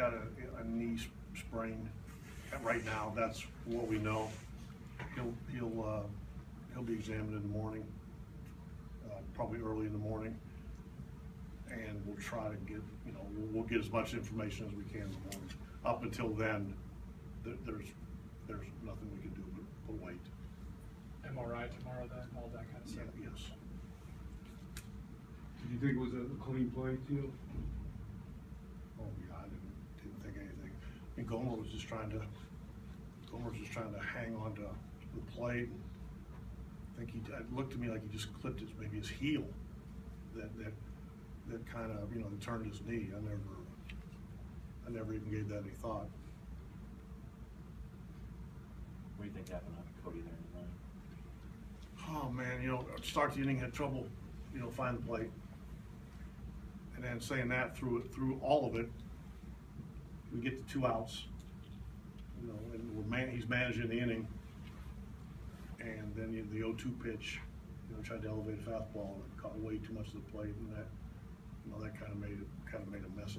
got a, a knee s- sprain. Right now, that's what we know. He'll, he'll, uh, he'll be examined in the morning, uh, probably early in the morning. And we'll try to get, you know, we'll, we'll get as much information as we can in the morning. Up until then, there, there's, there's nothing we can do but, but wait. MRI tomorrow, then, all that kind of Yeah, stuff. yes. Did you think it was a clean play to you? Oh, yeah, I didn't, didn't think mean, Gomer was just trying to, Gomer was just trying to hang on to the plate. and I think he, it looked to me like he just clipped his, maybe his heel. That, that, that kind of, you know, turned his knee. I never, I never even gave that any thought. What do you think happened to Cody there in the? Oh, man, you know, start the inning, had trouble, you know, find the plate. And then saying that through, it through all of it, we get the two outs. You know, and we're man, he's managing the inning. And then you, the 0-2 pitch, you know, tried to elevate a fastball and it caught way too much of the plate and that, you know, that kind of made it, kind of made a mess.